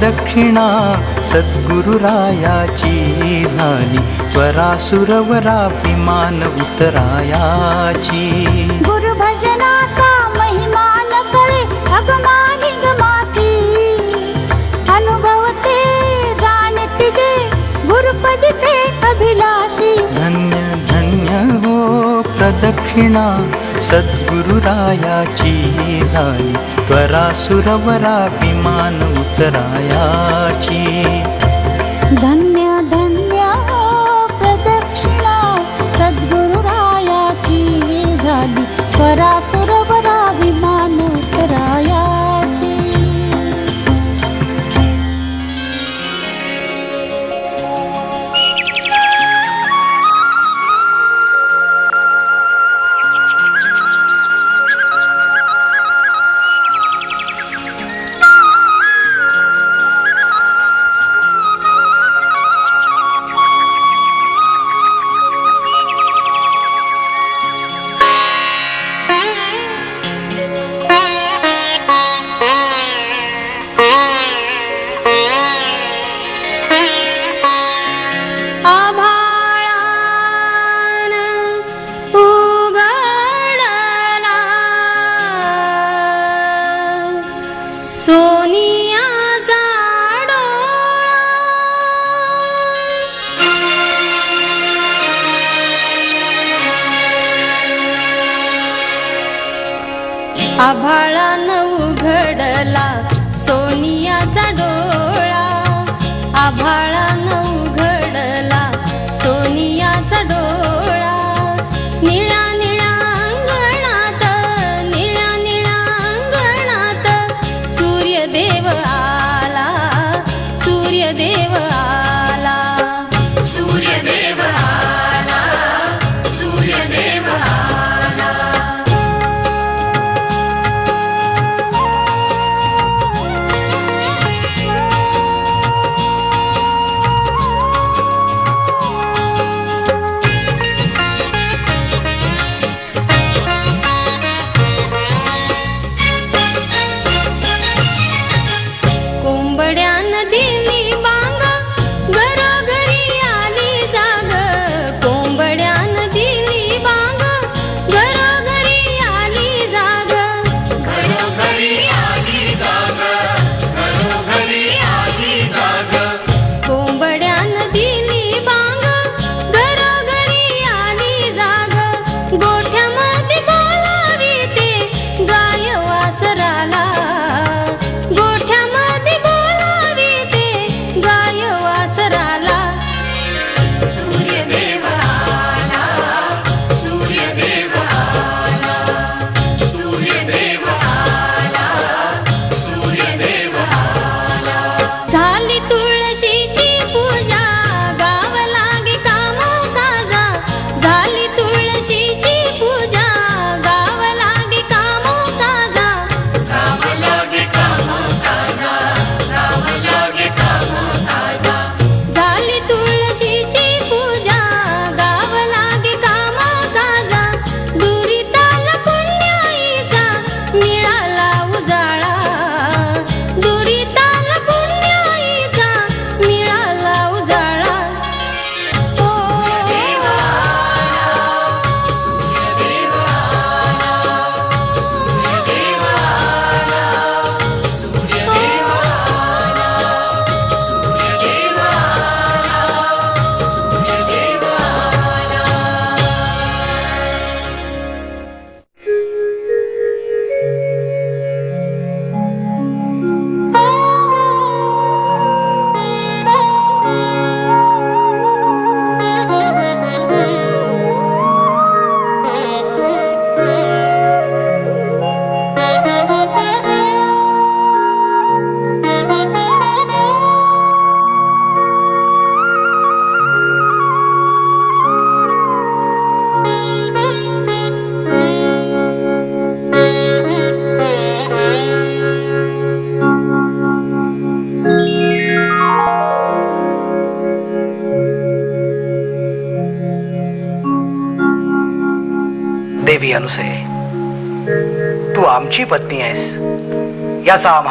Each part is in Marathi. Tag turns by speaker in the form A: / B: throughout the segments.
A: दक्षिणा सद्गुरुरायाची झाली त्वरा
B: सुरवराभिमान उतरायाची गुरुभजनाचा महिमान कळे सुरवरापि गमासी अनुभवते जाणते जे गुरुपदीचे अभिलाषी।
A: धन्य धन्य हो प्रदक्षिणा
C: सद्गुरुराया त्वरा सुरवरा त्वरा सुरवराभिमानोत्तरायाची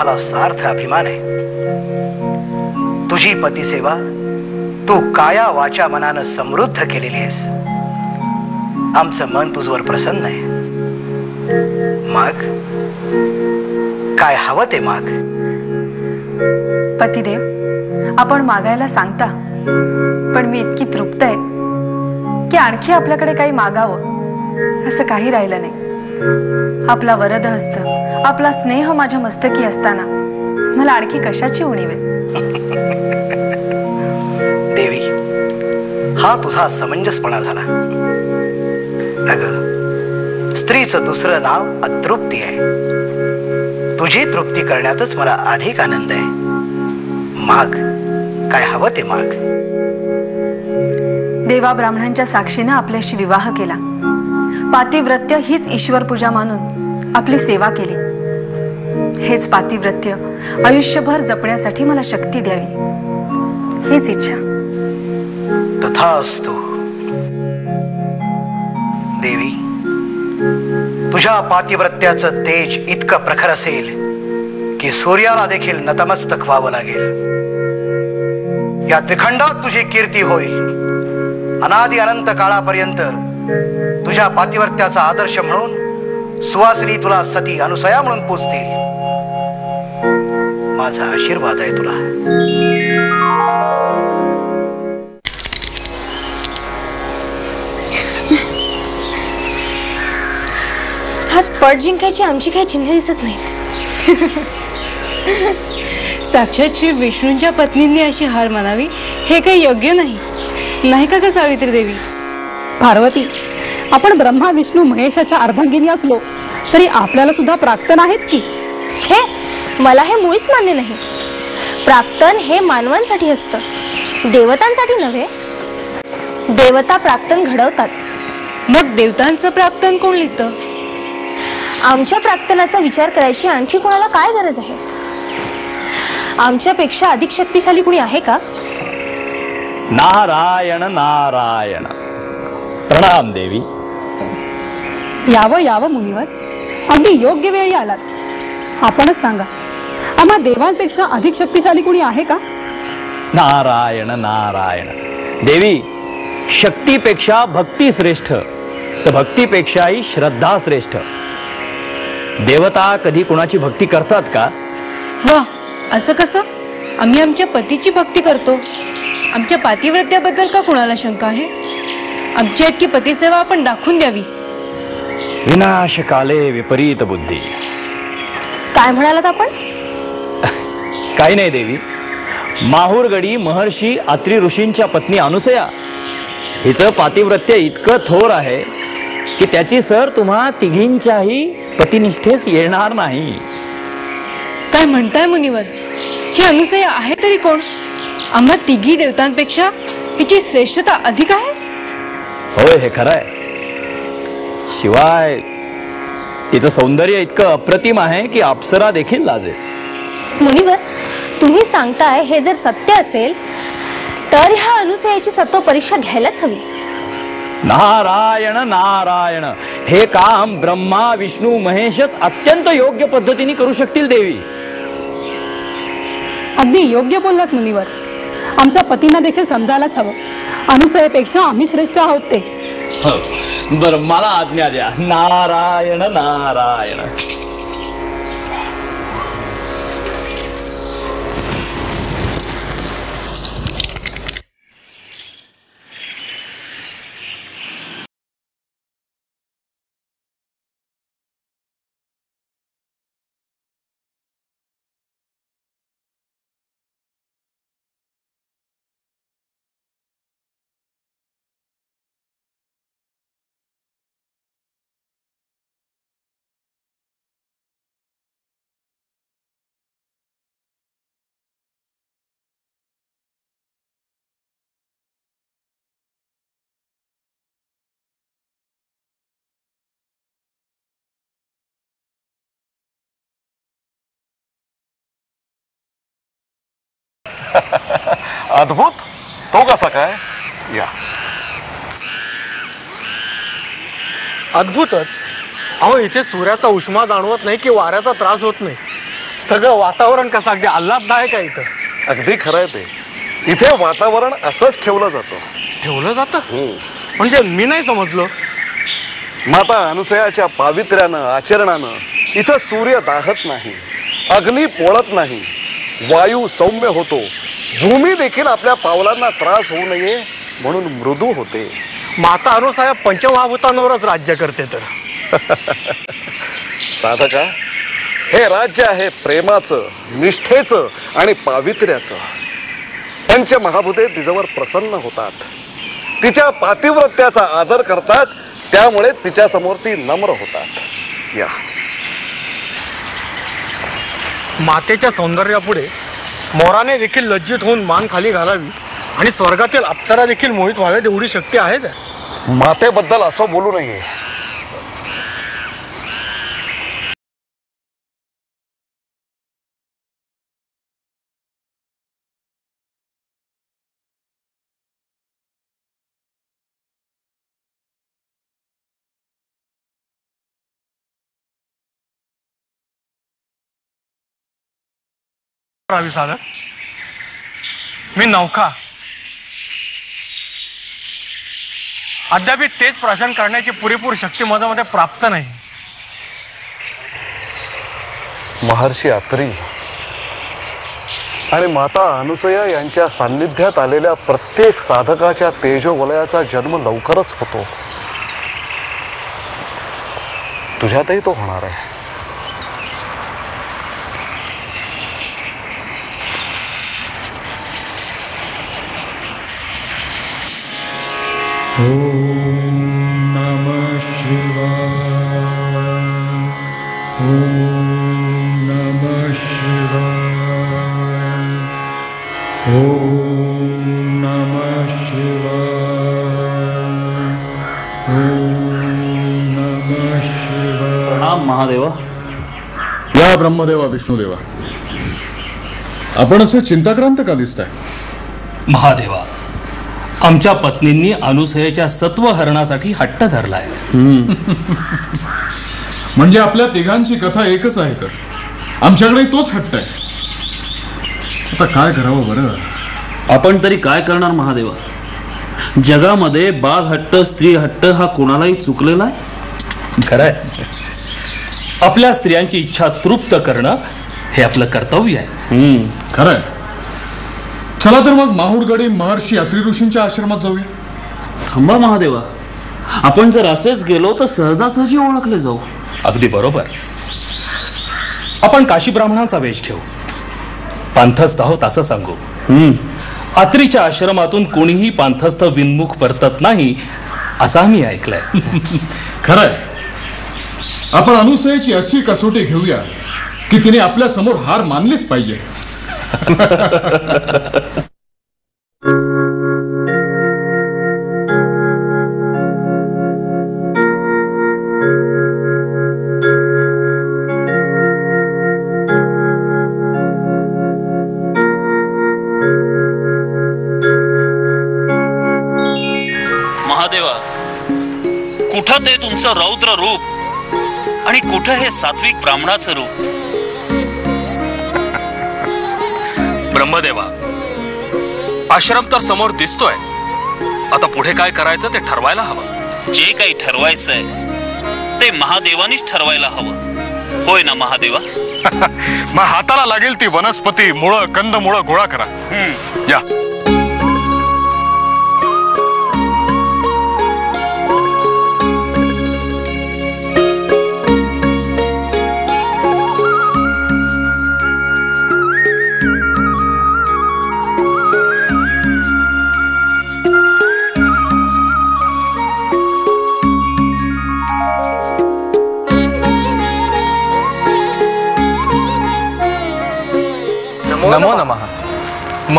C: मला सार्थ अभिमान आहे तुझी पतिसेवा तू काया वाचा मनानं समृद्ध केलेली आहेस। आमचं मन तुझवर प्रसन्न आहे। माग काय हवं ते माग।
D: पतिदेव आपण मागायला सांगता पण मी इतकी तृप्त आहे की आणखी आपल्याकडे काही मागावं असं काही राहिलं नाही. आपला वरद हस्त आपला स्नेह माझ्या मस्तकी असताना. मला आणखी कशाची उणीव आहे?
C: देवी हा तुझा समंजसपणा झाला. अग स्त्रीचं दुसरं नाव अतृप्ती आहे. तुझी तृप्ती करण्यातच मला अधिक आनंद आहे. माग काय हवं ते माग.
D: देवा ब्राह्मणांच्या साक्षीनं आपल्याशी विवाह केला. पातिव्रत्य हीच ईश्वर पूजा मानून आपली सेवा केली. हेच पातिव्रत्य आयुष्यभर जपण्यासाठी मला शक्ती द्यावी. हीच इच्छा.
C: तथा असतो. देवी तुझ्या पातिव्रत्याचं तेज इतकं प्रखर असेल की सूर्याला देखील नतमस्तक व्हावं लागेल. या त्रिखंडात तुझी कीर्ती होईल. अनादि अनंत काळापर्यंत तुझ्या पातिवर्त्याचा आदर्श म्हणून सुवासिनी तुला सती अनुसया म्हणून पूजतील. माझा आशीर्वाद आहे तुला.
E: हा स्पर्ट जिंकायची आमची काही चिन्ह दिसत नाहीत.
F: साक्षात श्री विष्णूंच्या पत्नींनी अशी हार मानावी हे काही योग्य नाही. नाही का सावित्री देवी?
G: पार्वती आपण ब्रह्मा विष्णू महेशाच्या अर्धांगिनी असलो तरी आपल्याला सुद्धा प्राक्तन आहेच की.
E: छे! मला हे मुळीच मान्य नाही. प्राक्तन हे मानवांसाठी असतं. देवतांसाठी नव्हे. देवता प्राक्तन घडवतात.
F: मग देवतांचं प्राक्तन कोण लिहितं?
E: आमच्या प्राक्तनाचा विचार करायची आणखी कोणाला काय गरज आहे? आमच्यापेक्षा अधिक शक्तिशाली कुणी आहे का?
H: नारायण नारायण. प्रणाम देवी.
G: यावं यावं मुनीवर. अगदी योग्य वेळी आलात. आपणच सांगा. आम्हा देवांपेक्षा अधिक शक्तिशाली कुणी आहे का?
H: नारायण नारायण. देवी शक्तीपेक्षा भक्ती श्रेष्ठ. तर भक्तीपेक्षाही श्रद्धा श्रेष्ठ. देवता कधी कुणाची भक्ती करतात का?
F: वा असं कसं? आम्ही आमच्या पतीची भक्ती करतो. आमच्या पातिव्रत्याबद्दल का कुणाला शंका आहे? आमची इतकी पतीसेवा आपण दाखवून द्यावी.
H: विनाशकाले विपरीत बुद्धी.
E: काय म्हणालात आपण?
H: काही नाही देवी. माहूरगडी महर्षी अत्रि ऋषींच्या पत्नी अनुसया. हिचं पातिव्रत्य इतकं थोर आहे की त्याची सर तुम्हा तिघींच्याही पतिनिष्ठेस येणार नाही.
F: काय म्हणताय मुनीवर? ही अनुसया आहे तरी कोण? आम्हा तिघी देवतांपेक्षा हिची श्रेष्ठता अधिक आहे?
H: होय हे खरं आहे शिवाय तिचं सौंदर्य इतकं अप्रतिम आहे की अप्सरा देखील लाजेल.
E: मुनिवर तुम्ही सांगताय हे जर सत्य असेल तर ह्या अनुसयाची सत्व परीक्षा घ्यायलाच हवी.
H: नारायण नारायण. हे काम ब्रह्मा विष्णू महेशच अत्यंत योग्य पद्धतीने करू शकतील देवी.
G: अगदी योग्य बोललात मुनीवर. आमच्या पतींना देखील समजायलाच हवं. अनुसयेपेक्षा आम्ही श्रेष्ठ आहोत ते.
H: बर मला आज्ञा द्या. नारायण नारायण.
I: अद्भुत तो कसा काय या
J: अद्भुतच. अहो इथे सूर्याचा उष्मा जाणवत नाही की वाऱ्याचा त्रास होत नाही. सगळं वातावरण कसं अगदी आल्हाददायक आहे इथं.
I: अगदी खरं आहे ते. इथे वातावरण असंच ठेवलं जातं.
J: ठेवलं जातं? म्हणजे मी नाही समजलो.
I: माता अनुसयाच्या पावित्र्यानं आचरणानं इथं सूर्य दाहत नाही. अग्नी पोळत नाही. वायू सौम्य होतो. भूमी देखील आपल्या पावलांना त्रास होऊ नये म्हणून मृदू होते.
J: माता अनुसाया पंचमहाभूतांवरच राज्य करते तर.
I: साधका हे राज्य आहे प्रेमाचं निष्ठेचं आणि पावित्र्याचं. पंचमहाभूते तिच्यावर प्रसन्न होतात. तिच्या पातिव्रत्याचा आदर करतात त्यामुळे तिच्या समोर ती नम्र होतात. या.
J: मातेच्या सौंदर्यापुढे मोराने देखील लज्जित होऊन मान खाली घालावी आणि स्वर्गातील अप्सरा देखील मोहित व्हाव्यात एवढी शक्ती आहे
I: मातेबद्दल असं बोलू नये.
J: करावी सादर मी नौका. अद्याप तेच प्राशन करण्याची पुरेपूर शक्ती माझ्यामध्ये प्राप्त नाही.
I: महर्षी अत्री आणि माता अनुसया यांच्या सान्निध्यात आलेल्या प्रत्येक साधकाच्या तेजोवलयाचा जन्म लवकरच होतो. तुझ्यातही तो होणार आहे.
K: ब्रह्मदेवा विष्णुदेवा। आपण असे चिंताक्रांत का दिसताय?
L: महादेवा आमच्या पत्नींनी अनुसयेच्या सत्व हरणासाठी हट्ट धरलाय.
K: म्हणजे आपल्या तिघांची कथा एकच आहे तर आमच्याकडे तोच हट्ट आहे. आता काय करावं बरं?
M: आपण तरी काय करणार महादेवा? जगामध्ये बाल हट्ट स्त्री हट्ट हा कोणालाही चुकलेला आहे?
L: खरंय. आपल्या स्त्रियांची इच्छा तृप्त करणं हे आपलं कर्तव्य आहे.
K: खरंय. चला तर मग माहूरगडी महर्षी अत्री ऋषींच्या आश्रमात जाऊया.
M: थांबा महादेवा. आपण जर असेच गेलो तर सहजासहजी ओळखले जाऊ.
L: अगदी बरोबर. आपण काशी ब्राह्मणांचा वेश घेऊ. पांथस्थ आहोत असं सांगू. आत्रीच्या आश्रमातून कोणीही पांथस्थ विनमुख परतत नाही असं आम्ही ऐकलंय.
K: खरंय. आपण अनुसयाची अशी कसोटी घेऊया की तिने आपल्यासमोर हार मानलीच पाहिजे.
N: महादेवा कुठं ते तुमचं रौद्र रूप आणि कुठं हे सात्विक ब्राह्मणाचं रूप?
O: ब्रह्मदेवा. आश्रम तर समोर दिसतोय. आता पुढे काय करायचं ते ठरवायला हवं.
N: जे काही ठरवायचंय ते महादेवानीच ठरवायला हवं. होय ना महादेवा?
I: मग हाताला लागेल ती वनस्पती मुळं कंद मुळं गोळा करा. या.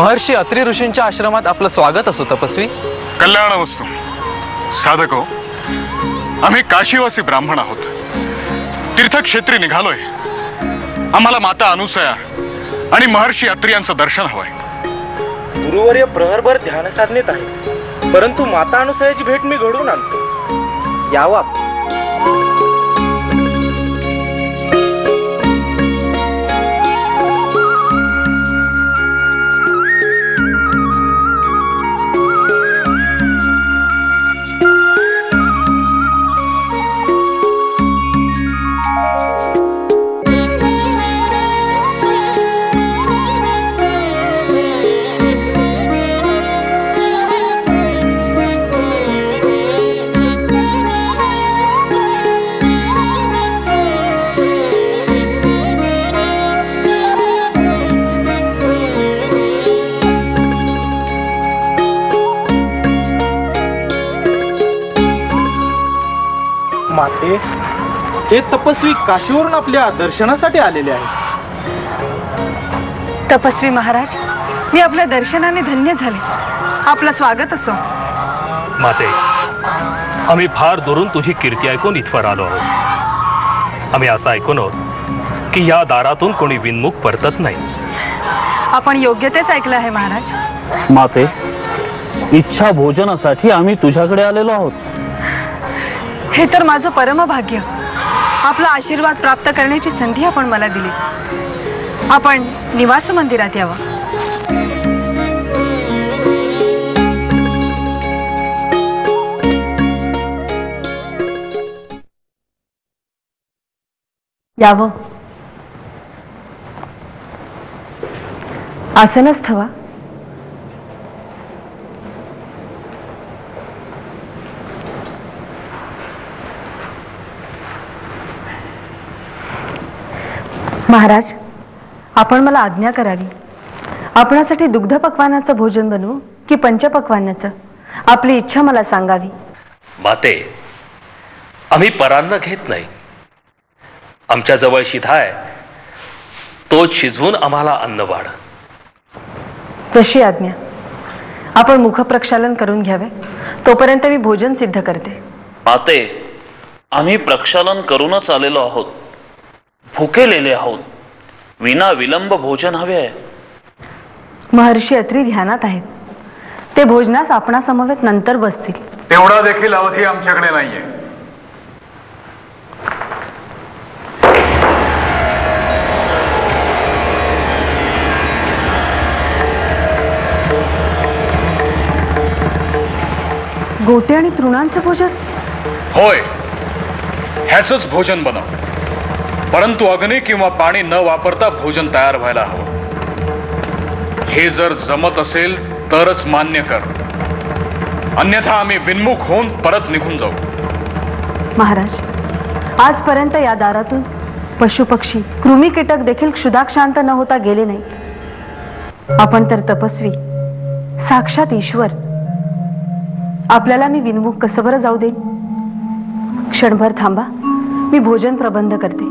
H: महर्षी अत्री ऋषींच्या आश्रमात आपलं स्वागत असो तपस्वी.
I: कल्याण वस्तू. साधक हो आम्ही काशीवासी ब्राह्मण आहोत. तीर्थक्षेत्री निघालोय. आम्हाला माता अनुसया आणि महर्षी अत्री यांचं दर्शन हवंय.
P: गुरुवर्य प्रहरभर ध्यान साधनेत आहे. परंतु माता अनुसयाची भेट मी घडवून आणतो. यावा माते हे तपस्वी काशीवरून आपल्या दर्शनासाठी आलेले आहेत.
D: तपस्वी महाराज मी आपल्या दर्शनाने धन्य झाले. आपलं स्वागत असो.
L: माते आम्ही फार दुरून तुझी कीर्ती ऐकून इथवर आलो आहोत. आम्ही असं ऐकून आहोत की या दारातून कोणी विनमुख परतत नाही.
D: आपण योग्य तेच ऐकलं आहे महाराज.
M: माते इच्छा भोजनासाठी आम्ही तुझ्याकडे आलेलो आहोत.
D: हे तर माझं परमभाग्य. आपला आशीर्वाद प्राप्त करण्याची संधी आपण मला दिली. आपण निवास मंदिरात यावं. यावं. आसनच थवा महाराज आपण मला आज्ञा करावी. आपणासाठी दुग्ध पक्वानाचं भोजन बनवू की पंचपक्वानाचं आपली इच्छा मला सांगावी.
L: माते आम्ही परान्न घेत नाही. आमच्या जवळ शिधा आहे तोच शिजवून आम्हाला अन्न वाढ.
D: जशी आज्ञा. आपण मुखप्रक्षालन करून घ्यावे तोपर्यंत मी भोजन सिद्ध करते.
M: माते आम्ही प्रक्षालन करूनच आलेलो आहोत. भुकेलेले आहोत. विना विलंब भोजन हवे आहे.
D: महर्षी अत्री ध्यानात आहेत. ते भोजनास आपणा समवेत नंतर बसतील.
K: तेवढा देखील अवधी आमच्याकडे नाहीये.
D: गोटे आणि तृणांचं भोजन?
K: होय. ह्याच भोजन बनव. परंतु अग्नी किंवा पाणी न वापरता भोजन तयार व्हायला हवं. हे जर जमत असेल तरच मान्य कर. अन्यथा आम्ही विनमुख होऊन परत निघून जाऊ.
D: महाराज आजपर्यंत या दारातून पशुपक्षी कृमी कीटक देखील क्षुधाक्षांत न होता गेले नाहीत. आपण तर तपस्वी साक्षात ईश्वर. आपल्याला मी विनमुख कसं बरं जाऊ देईन? क्षणभर थांबा मी भोजन प्रबंध करते.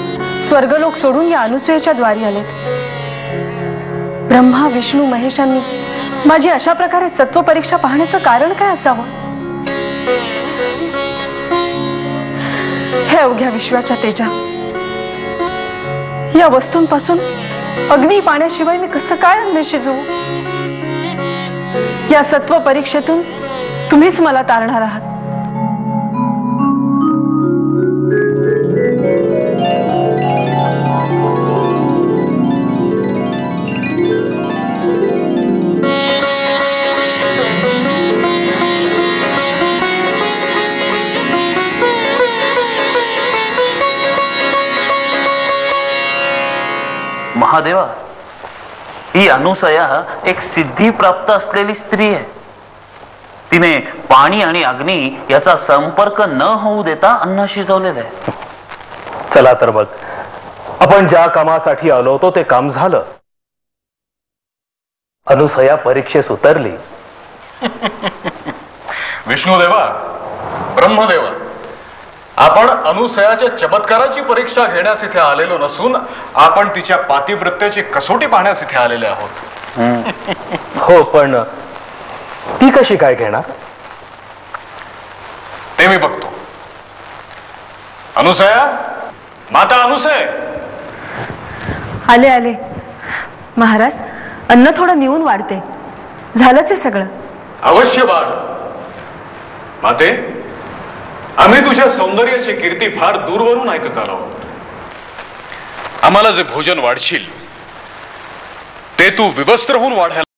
D: स्वर्गलोक सोडून या अनुसूयेच्या द्वारी आलेत. ब्रह्मा विष्णू महेशांनी माझी अशा प्रकारे सत्व परीक्षा पाहण्याचं कारण काय असावं? हे अवघ्या विश्वाच्या तेजा. या वस्तूंपासून अग्नी पाण्याशिवाय मी कसं काय अन्वेषी शिजवू या सत्व परीक्षेतून तुम्हीच मला तारणार आहात.
M: महादेवा ही अनुसया एक सिद्धी प्राप्त असलेली स्त्री आहे. तिने पाणी आणि अग्नी याचा संपर्क न होऊ देता अन्न शिजवलेलं आहे.
L: चला तर मग आपण ज्या कामासाठी आलो होतो ते काम झालं. अनुसया परीक्षेस उतरली.
K: विष्णुदेवा ब्रह्मदेवा. आपण अनुसयाच्या चमत्काराची परीक्षा घेण्यास इथे आलेलो नसून आपण तिच्या पातिवृत्याची कसोटी पाहण्यास इथे आलेले आहोत.
L: हो पण ती कशी काय घेणार?
K: ते मी बघतो. अनुसया माता अनुसय.
D: आले आले. महाराज अन्न थोडं निवून वाढते. झालंच आहे सगळं.
K: अवश्य वाढ. माते आम्ही तुझ्या सौंदर्याची कीर्ती फार दूरवरून ऐकत आलो आम्हाला जे भोजन वाढशील ते तू विवस्त्र होऊन वाढायला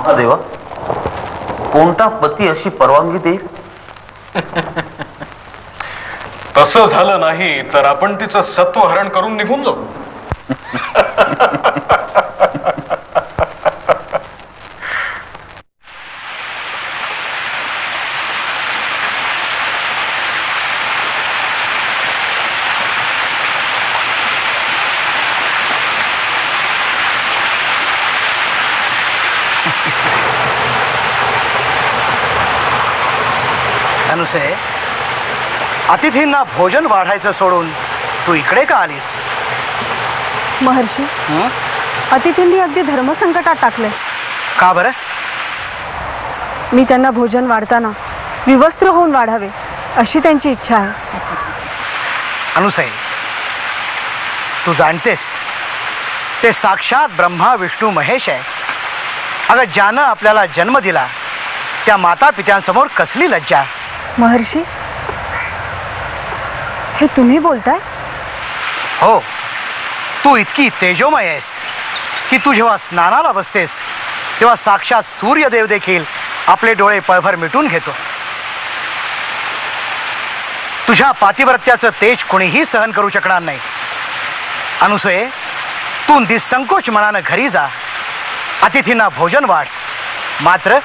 M: महादेवा कोणता पती अशी परवानगी देईल?
K: तसं झालं नाही तर आपण तिचं सत्व हरण करून निघून जाऊ.
C: अतिथींना भोजन वाढायचं सोडून तू इकडे का आलीस?
D: महर्षी अतिथींनी अगदी धर्मसंकटात टाकले
C: का बरं?
D: मी त्यांना भोजन वाढताना विवस्त्र होऊन वाढावे अशी त्यांची इच्छा आहे.
C: अनुसय तू जाणतेस? ते साक्षात ब्रह्मा विष्णू महेश आहे. अगं ज्यानं आपल्याला जन्म दिला त्या माता पित्यांसमोर कसली लज्जा?
D: महर्षी हे तुम्ही बोलताय?
C: हो. तू इतकी तेजोमय आहेस की तू जेव्हा स्नानाला बसतेस तेव्हा साक्षात सूर्यदेव देखील आपले डोळे पळभर मिटून घेतो. तुझ्या पातिव्रत्याचं तेज कुणीही सहन करू शकणार नाही. अनुसये तू निसंकोच मनानं घरी जा. अतिथींना भोजन वाढ. मात्र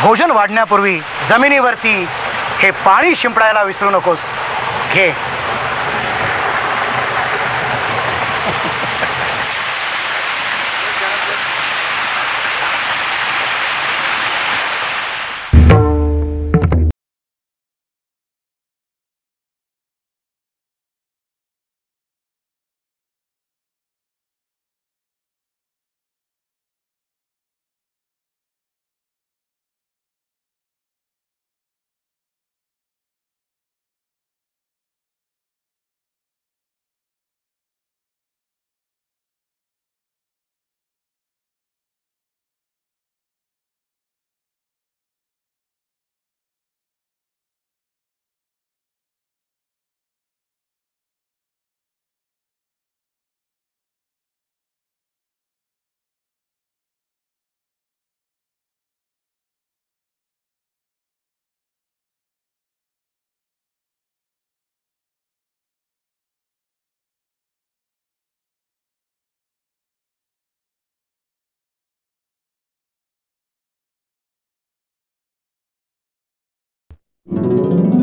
C: भोजन वाढण्यापूर्वी जमिनीवरती हे पाणी शिंपडायला विसरू नकोस. घे.
D: Música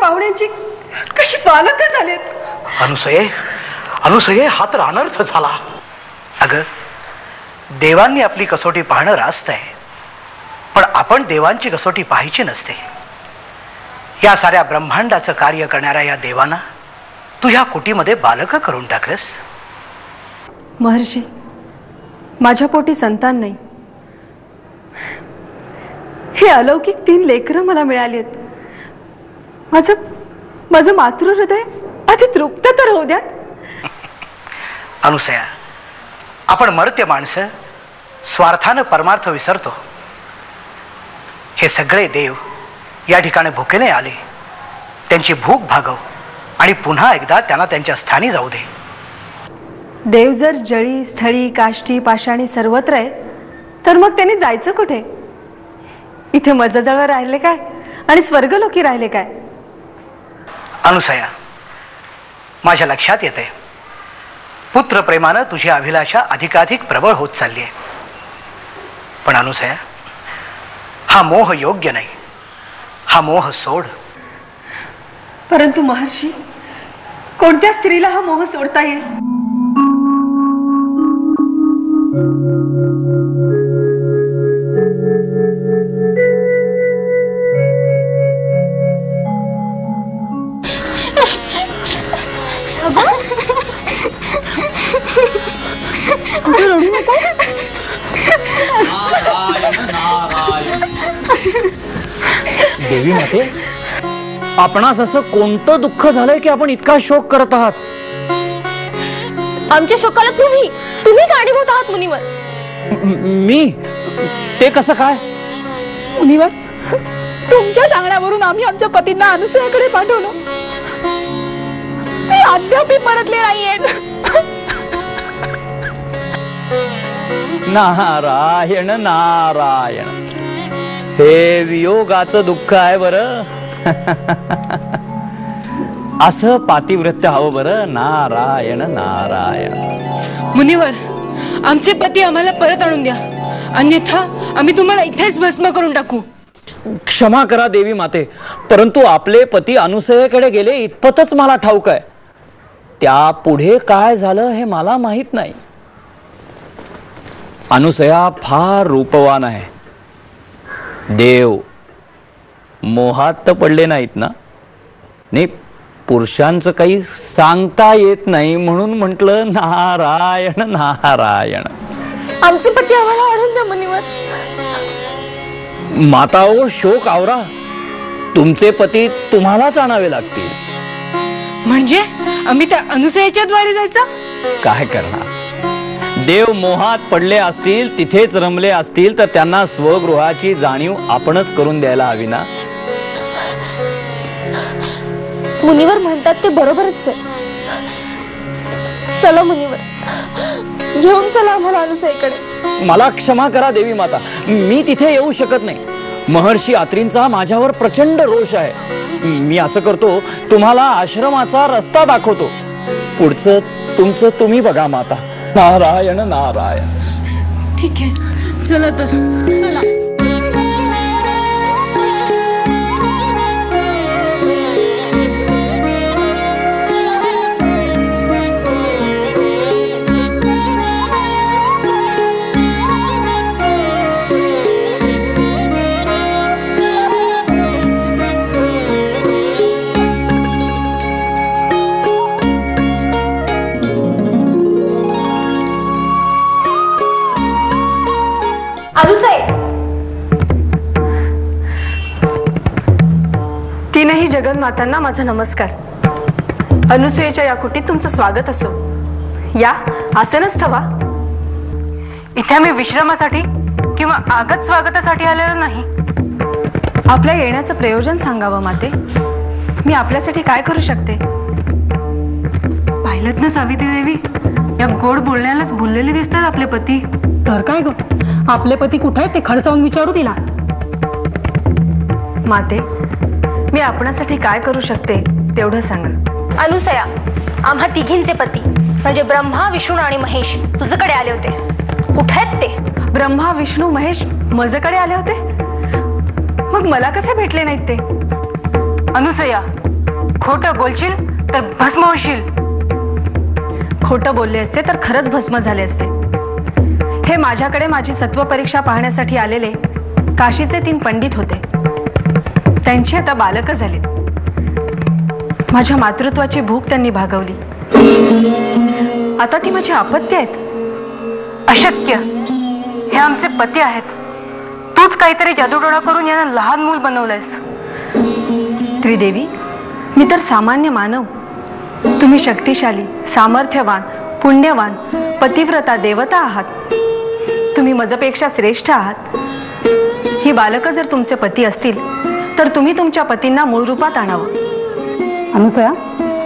D: पाहुण्यांची कशी पालक झालेत?
C: अनुसये अनुसये हा तर अनर्थ झाला. अगं देवांनी आपली कसोटी पाहणं रास्त आहे. पण आपण देवांची कसोटी पाहायची नसते. या साऱ्या ब्रह्मांडाचं कार्य करणाऱ्या या देवांना तू ह्या कुटीमध्ये बालक करून टाकलंस?
D: महर्षी माझ्या पोटी संतान नाही. हे अलौकिक तीन लेकरं मला मिळाली आहेत. माझं माझं मातृ हृदय आधी तृप्त तर होऊ द्या.
C: अनुसया आपण मर्त्य माणसं स्वार्थानं परमार्थ विसरतो. हे सगळे देव या ठिकाणी भुकेने आले. त्यांची भूक भागव आणि पुन्हा एकदा त्यांना त्यांच्या स्थानी जाऊ दे.
D: देव जर जळी स्थळी काष्टी पाषाणी सर्वत्र आहे तर मग त्यांनी जायचं कुठे? इथे मजजवळ राहिले काय? आणि स्वर्गलोकी राहिले काय?
C: अनुसया. माझ्या लक्षात येते पुत्र प्रेमानं तुझी अभिलाषा अधिकाधिक प्रबळ होत चालली आहे पण अनुसया हा मोह योग्य नाही. हा मोह सोड.
D: परंतु महर्षी कोणत्या स्त्रीला हा मोह सोडता येईल?
H: देवी माते आपणास असं कोणतं दुःख झालंय की आपण इतका शोक करत आहात?
E: आमच्या शोकाला तुम्ही तुम्ही कारणीभूत आहात मुनिवर.
H: म- ते कसं काय?
G: मुनिवर तुमच्या सांगण्यावरून आम्ही आमच्या पतींना अनुसयाकडे पाठवलं. ते अद्यापही परतले नाहीयेत.
H: नारायण नारायण. हे वियोगाचं दुःख आहे बर. असं पातिव्रत्य हवं बरं. नारायण नारायण.
F: मुनिवर आमचे पती आम्हाला परत आणून द्या. अन्यथा आम्ही तुम्हाला इथेच भस्म करून टाकू.
H: क्षमा करा देवी माते. परंतु आपले पती अनुसयेकडे गेले इतपतच मला ठाऊक आहे. त्या पुढे काय झालं हे मला माहीत नाही. अनुसया फार रूपवान आहे. देव. मोहात तर पडले नाहीत ना? नाही पुरुषांचं काही सांगता येत नाही म्हणून म्हटलं नारायण नारायण.
E: आमचे पती आम्हाला आणून द्या मुनिवर.
H: माताओ शोक आवरा. तुमचे पती तुम्हालाच आणावे लागतील.
F: म्हणजे आम्ही त्या अनुसयाच्या द्वारे जायचं?
H: काय करणार? देव मोहात पडले असतील तिथेच रमले असतील तर त्यांना स्वगृहाची जाणीव आपणच करून द्यायला हवी ना?
E: मुनिवर म्हणतात ते बरोबरच आहे. चला मुनिवर. घेऊन चला आम्हाला अनुसयाकडे
H: मला क्षमा करा देवी माता. मी तिथे येऊ शकत नाही. महर्षी आत्रींचा माझ्यावर प्रचंड रोष आहे. मी असं करतो तुम्हाला आश्रमाचा रस्ता दाखवतो. पुढचं तुमचं तुम्ही बघा माता. नारायण नारायण।
F: ठीक आहे. चला तर. चला.
D: जगन्मातांना माझा नमस्कार. अनुसुयेच्या या कुटीत तुमचं स्वागत असो. या आसनच थवा इथे आम्ही विश्रामासाठी किंवा आगत स्वागतासाठी आलेलो नाही. आपल्या येण्याचं प्रयोजन सांगावं माते. मी आपल्यासाठी काय करू शकते? पाहिलं ना सावित्री देवी या गोड बोलण्यालाच बोललेले दिसतात आपले पती.
G: तर काय ग? आपले पती कुठे आहेत ते खडसावून विचारू तिला.
D: माते मी आपणासाठी काय करू शकते तेवढं सांगा.
E: अनुसया आम्हा तिघींचे पती म्हणजे ब्रह्मा विष्णू आणि महेश तुझ्याकडे आले होते. कुठे आहेत ते?
D: ब्रह्मा विष्णू महेश मजकडे आले होते? मग मला कसे भेटले नाहीत ते? अनुसया खोटं बोलशील तर भस्म होशील. खोटं बोलले असते तर खरंच भस्म झाले असते. हे माझ्याकडे माझी सत्व परीक्षा पाहण्यासाठी आलेले काशीचे तीन पंडित होते. त्यांची आता बालकं झालीत. माझ्या मातृत्वाची भूक त्यांनी भागवली. आता ती माझी अपत्य आहेत. अशक्य. हे आमचे पती आहेत. तूच काहीतरी जादूडोळा करून यांना लहान मूल बनवलंयस. त्रिदेवी मी तर सामान्य मानव. तुम्ही शक्तिशाली सामर्थ्यवान पुण्यवान पतिव्रता देवता आहात. तुम्ही मजपेक्षा श्रेष्ठ आहात. ही बालकं जर तुमचे पती असतील तर तुम्ही तुमच्या पतींना मूळ रूपात आणावं.
G: अनुसया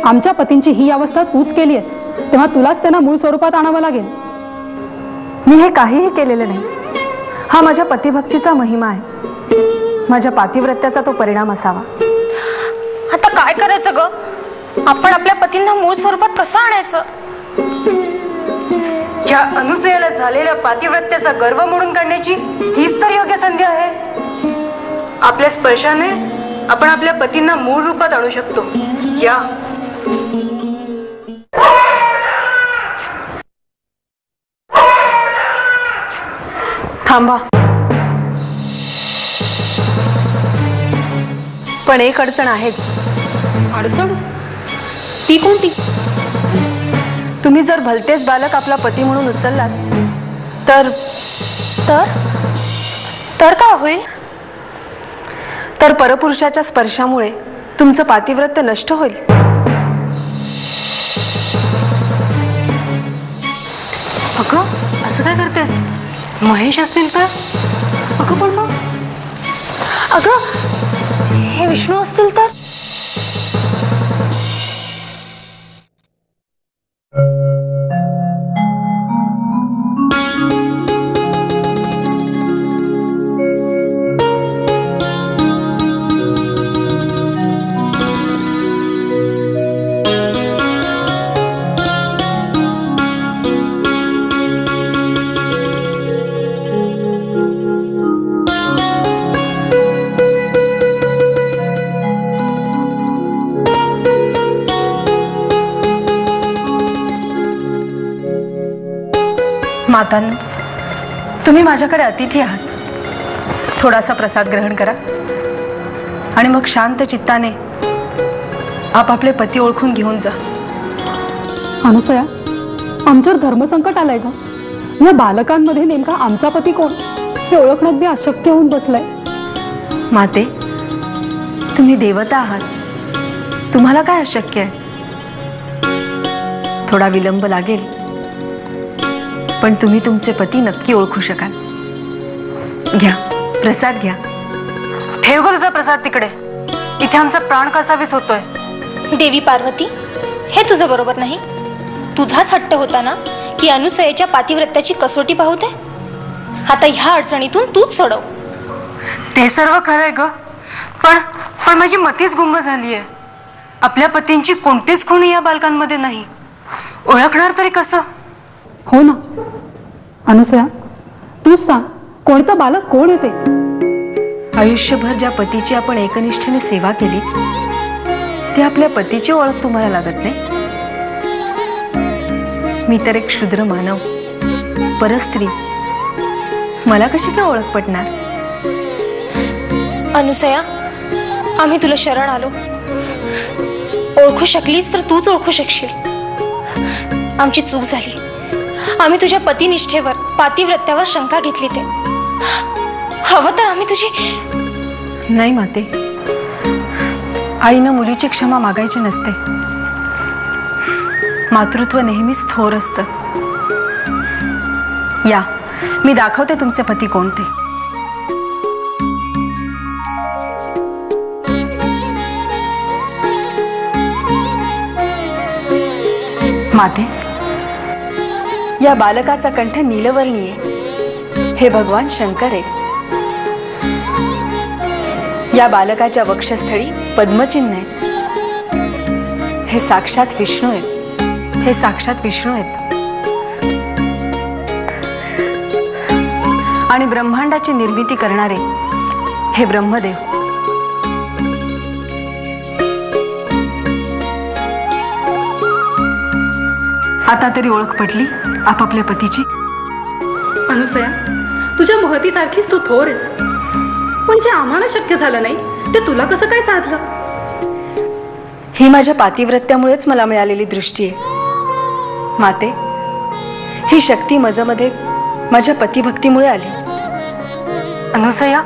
G: आमच्या पतींची ही अवस्था तूच केली आहेस. तेव्हा तुलाच त्यांना मूळ स्वरूपात आणावं लागेल.
D: मी हे काहीही केलेलं नाही. हा माझ्या पतिभक्तीचा महिमा आहे. माझ्या पातिव्रत्याचा तो परिणाम असावा.
E: आता काय करायचं ग? आपण आपल्या पतींना मूळ स्वरूपात कसं आणायचं?
D: या अनुसयाला झालेल्या पातिव्रत्याचा गर्व मोडून काढण्याची हीच तर योग्य संधी आहे. आपल्या स्पर्शाने आपण आपल्या पतींना मूळ रूपात आणू शकतो. या. थांबा. पण एक अडचण आहेच.
E: अडचण? ती कोणती?
D: तुम्ही जर भलतेच बालक आपला पती म्हणून उचललात तर?
E: तर? तर काय होईल?
D: तर परपुरुषाच्या स्पर्शामुळे तुमचं पातिव्रत्य नष्ट होईल.
E: अगं असं काय करतेस? महेश असतील तर? अगं पण मग? अगं हे विष्णू असतील तर?
D: मातांनो तुम्ही माझ्याकडे अतिथी आहात. थोडासा प्रसाद ग्रहण करा. आणि मग शांत चित्ताने आपापले पती ओळखून घेऊन जा.
G: अनुसया आमच्यावर धर्मसंकट आलंय ग. या बालकांमध्ये नेमका आमचा पती कोण? हे ओळखणं अगदी अशक्य होऊन बसलंय.
D: माते तुम्ही देवता आहात. तुम्हाला काय अशक्य आहे? थोडा विलंब लागेल. पण तुम्ही तुमचे पती नक्की ओळखू शकाल. घ्या प्रसाद घ्या. ठेव गो तुझा प्रसाद तिकडे. इथे आमचा प्राण कसावीस होतोय
E: देवी पार्वती हे तुझं बरोबर नाही. तुझाच हट्ट होता ना की अनुसयेच्या पातिव्रत्याची कसोटी पाहू दे. आता ह्या अडचणीतून तूच सोडव.
D: ते सर्व खरंय ग. पण पण माझी मतीच गुंग झाली आहे आपल्या पतींची कोणतीच खुणी या बालकांमध्ये नाही. ओळखणार तरी कसं?
G: हो ना. अनुसया तूच सांग कोणतं बालक कोण येते
D: आयुष्यभर ज्या पतीची आपण एकनिष्ठेने सेवा केली ती आपल्या पतीची ओळख तुम्हाला लागत नाही? मी तर एक क्षुद्र मानव. परस्त्री. मला कशी काय ओळख पटणार?
E: अनुसया आम्ही तुला शरण आलो. ओळखू शकलीस तर तूच ओळखू शकशील. आमची चूक झाली. आम्ही तुझ्या पतिनिष्ठेवर पातिव्रत्यावर शंका घेतली ते. हवं तर आम्ही तुझी
D: नाही माते. आईनं मुलीची क्षमा मागायची नसते. मातृत्व नेहमीच थोर असतं. या मी दाखवते तुमचे पती कोणते. माते या बालकाचा कंठ नीलवर्णीय. हे भगवान शंकर. आहे या बालकाच्या वक्षस्थळी पद्मचिन्ह आहे हे साक्षात विष्णू आहेत. हे साक्षात विष्णू आहेत. आणि ब्रह्मांडाची निर्मिती करणारे हे ब्रह्मदेव. आता तरी ओळख पडली आपापल्या पतीची.
Q: अनुसया तुझ्या महतीसारखीच तू थोर आहेस. पण जे आम्हाला शक्य झालं नाही ते तुला कसं काय साधलं?
D: ही माझ्या पातिव्रत्यामुळेच मला मिळालेली दृष्टी आहे. माते ही शक्ती माझ्यामध्ये माझ्या पतिभक्तीमुळे आली.
F: अनुसया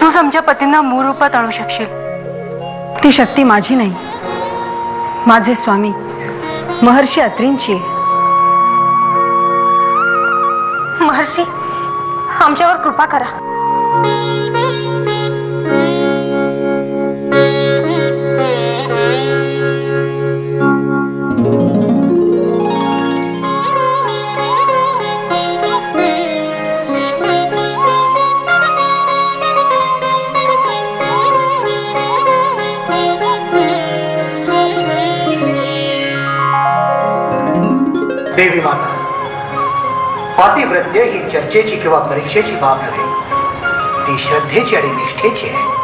F: तूच आमच्या पतींना मूळ रूपात आणू शकशील.
D: ती शक्ती माझी नाही. माझे स्वामी महर्षी अत्रींची आहे.
E: आमच्यावर कृपा करा.
C: पातिव्रत्य ही चर्चेची किंवा परीक्षेची बाब नव्हे. ती श्रद्धेची आणि निष्ठेची आहे.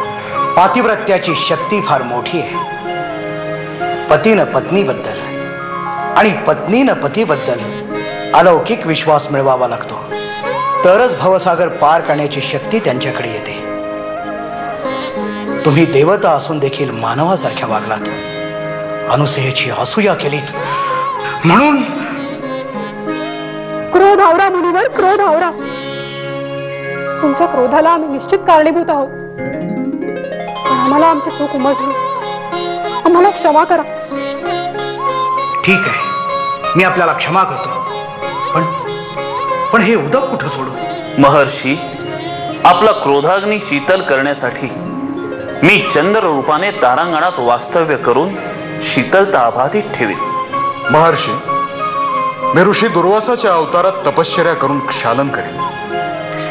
C: पातिव्रत्याची शक्ती फार मोठी आहे. पतीनं पत्नीबद्दल आणि पत्नीनं पतीबद्दल अलौकिक विश्वास मिळवावा लागतो. तरच भवसागर पार करण्याची शक्ती त्यांच्याकडे येते. तुम्ही देवता असून देखील मानवासारख्या वागलात. अनुसयेची असूया केलीत. म्हणून
G: क्रोध मुलीवर क्रोध आवरा तुमच्या क्रोधाला आम्ही निश्चित कारणीभूत आहोत. पण आम्हाला आमची चूक उमजली आम्हाला क्षमा करा.
C: ठीक आहे. मी आपल्याला क्षमा करतो. पण पण हे उदक कुठं सोडू?
M: महर्षी आपला क्रोधाग्नी शीतल करण्यासाठी मी चंद्र रूपाने तारांगणात वास्तव्य करून शीतलता अबाधित ठेवीन.
K: महर्षी मी ऋषी दुर्वासाच्या अवतारात तपश्चर्या करून क्षालन करेन.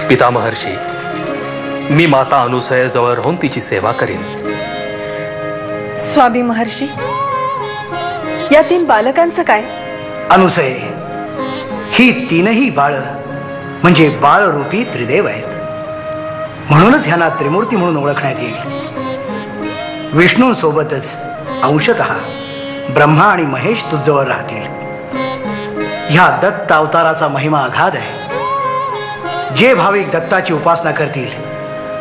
L: पिता महर्षी मी माता अनुसयाजवळ राहून तिची सेवा करीन.
D: स्वामी महर्षी या तीन बालकांचं काय?
C: अनुसये ही तीनही बाळ म्हणजे बाळरूपी त्रिदेव आहेत. म्हणूनच ह्यांना त्रिमूर्ती म्हणून ओळखण्यात येईल. विष्णूंसोबतच अंशत ब्रह्मा आणि महेश तुझजवळ राहतील. ह्या दत्त अवताराचा महिमा अगाध आहे. जे भाविक दत्ताची उपासना करतील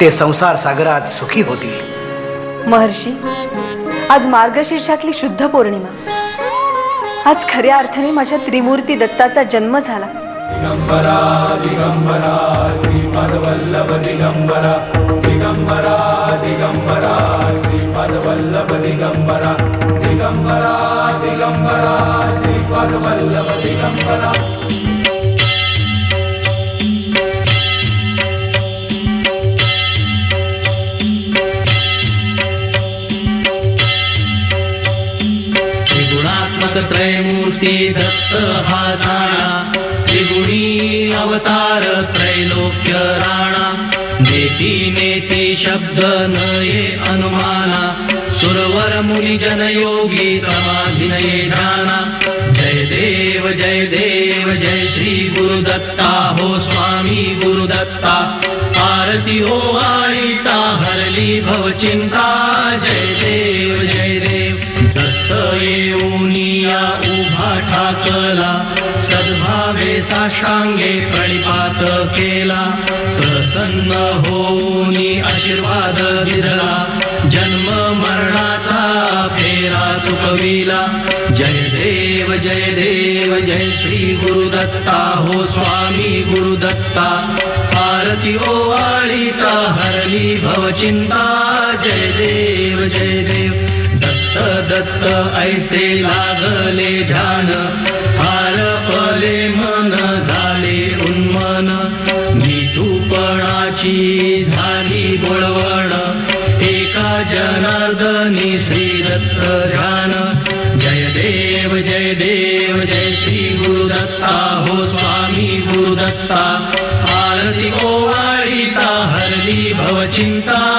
C: ते संसार सागरात सुखी होतील.
D: महर्षी आज मार्गशीर्षातली शुद्ध पौर्णिमा. आज खऱ्या अर्थाने माझ्या त्रिमूर्ती दत्ताचा जन्म झाला.
R: दिगंबरा दिगंबरा श्रीपदवल्लभ दिगंबरा दिगंबरा दिगंबरा श्रीपदवल्लभ दिगंबरा दिगंबरा दिगंबरा श्रीपदवल्लभ दिगंबरा
S: त्रिगुणात्मक त्रयमूर्ती दत्त हा जाणा त्रिगुणी अवतार त्रैलोक्य राणा नेती नेती शब्द नये अनुमाना। सुरवर मुनी जनयोगी समाधी नये ध्याना। जय देव जय देव जय श्री गुरुदत्ता। हो स्वामी गुरुदत्ता। आरती हो आळीता हरली भवचिंता जय देव जय देव। दत्त येऊनिया उभा ठाकला साष्टांगे प्रणिपात केला प्रसन्न होऊन आशीर्वाद दिला जन्म मरणाचा फेरा चुकविला जय देव जय देव जय श्री गुरुदत्ता. हो स्वामी गुरुदत्ता आरती ओवाळीता हरली भवचिंता जय देव जय देव दत्त दत्त ऐसे लागले ध्यान. हार पले मन मिठूपणाची झाली बोळवण. एका जनार्दनी श्री दत्त ध्यान. जय देव जय देव जय श्री गुरुदत्ता. हो स्वामी गुरुदत्ता. आरती ओवारिता हरली भवचिंता